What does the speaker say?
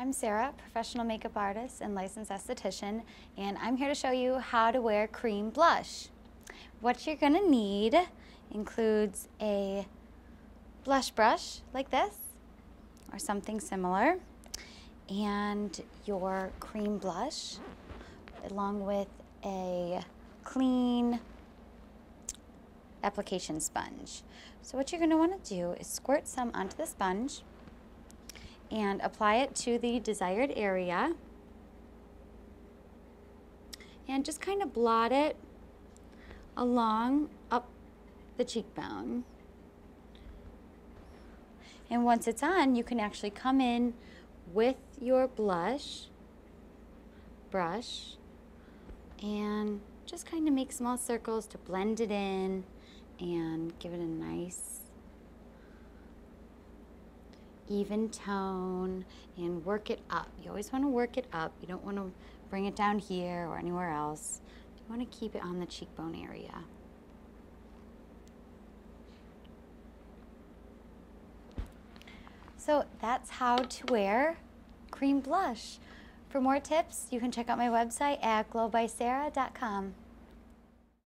I'm Sarah, professional makeup artist and licensed esthetician, and I'm here to show you how to wear cream blush. What you're gonna need includes a blush brush like this, or something similar, and your cream blush, along with a clean application sponge. So what you're gonna wanna do is squirt some onto the sponge, and apply it to the desired area. And just kind of blot it along up the cheekbone. And once it's on, you can actually come in with your blush brush and just kind of make small circles to blend it in and give it a nice even tone and work it up. You always want to work it up. You don't want to bring it down here or anywhere else. You want to keep it on the cheekbone area. So that's how to wear cream blush. For more tips, you can check out my website at glowbysarah.com.